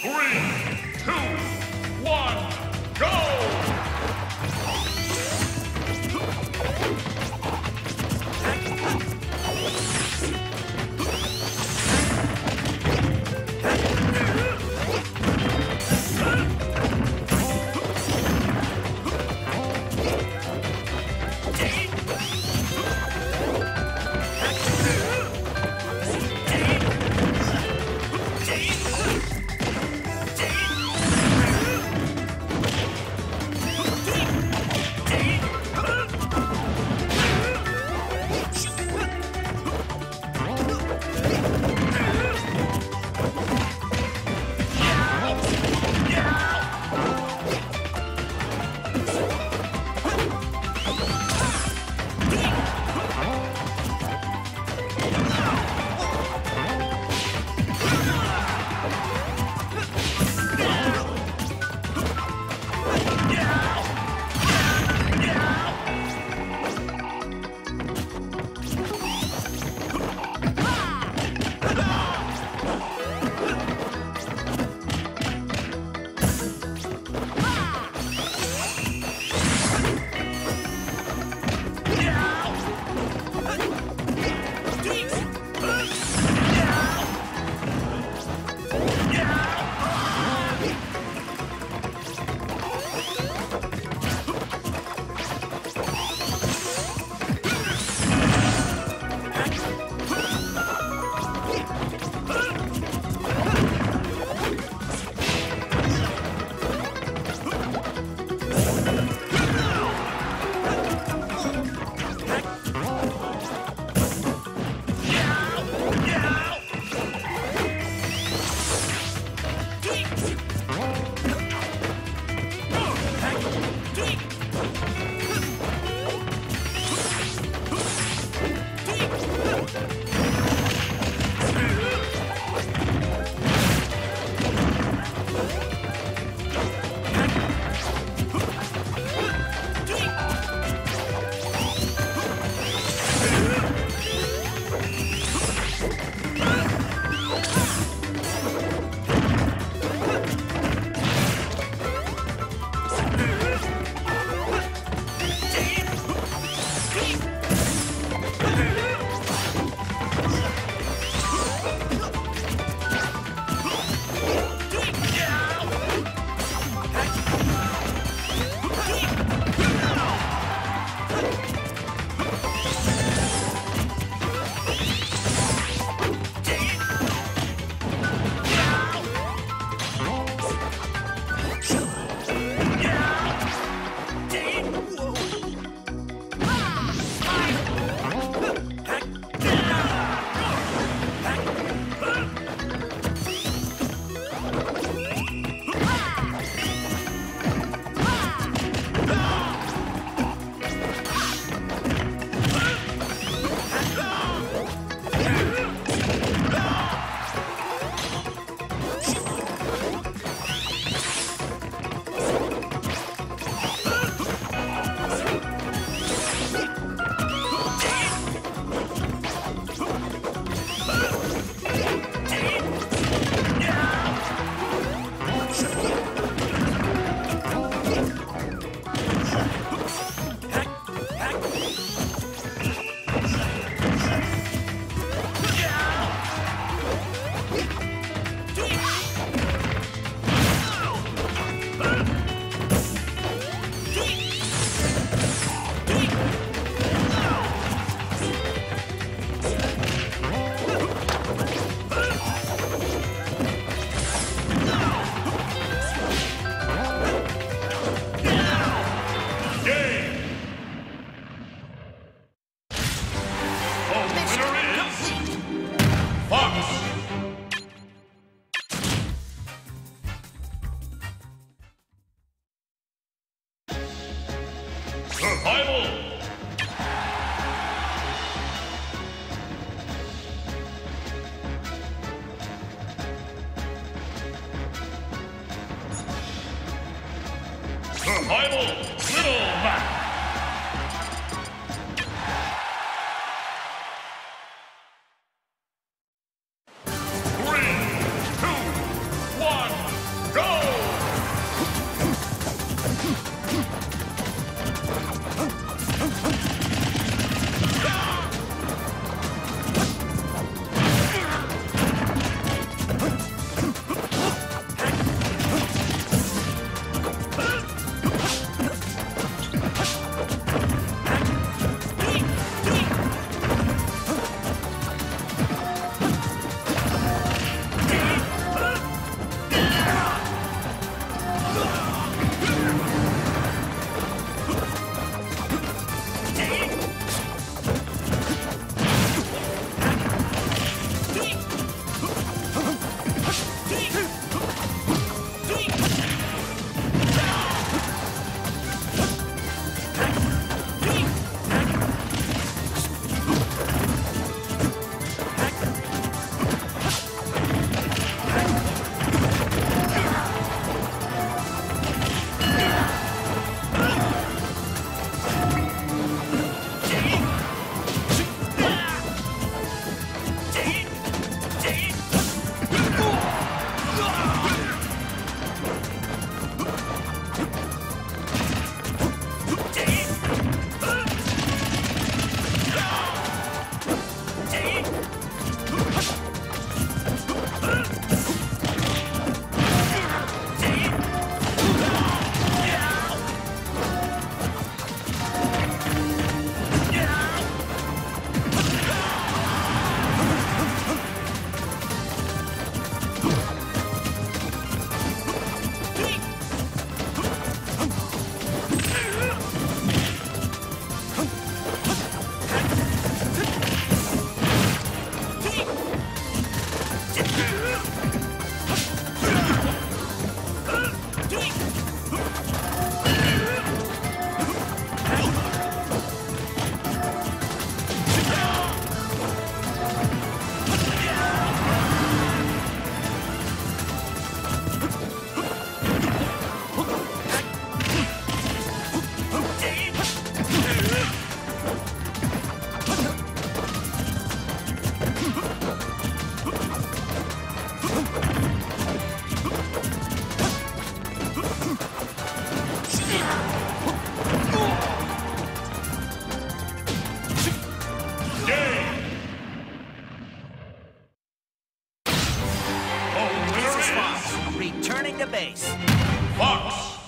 Three, 相棒